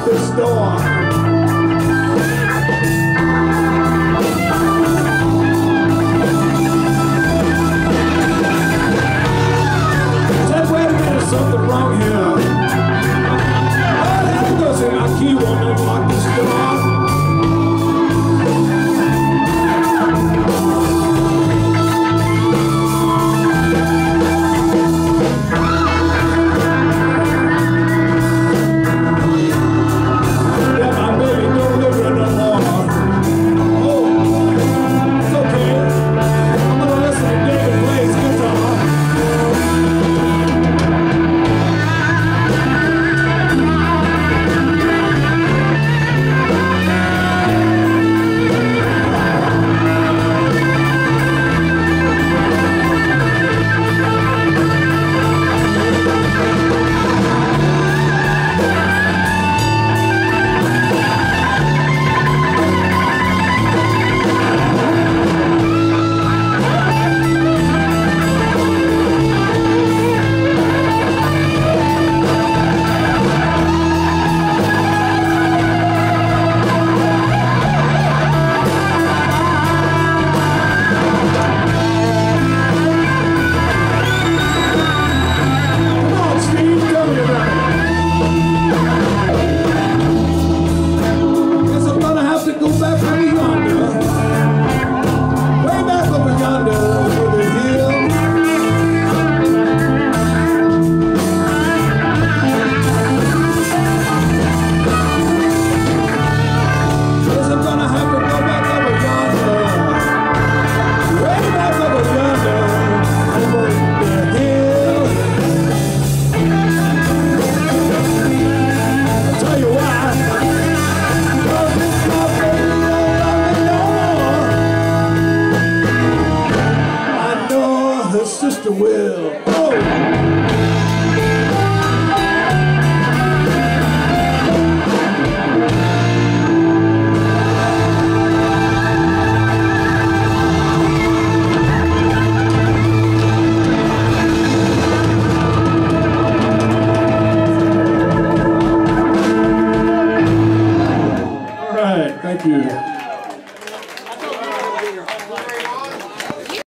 unlock this something wrong here. 嗯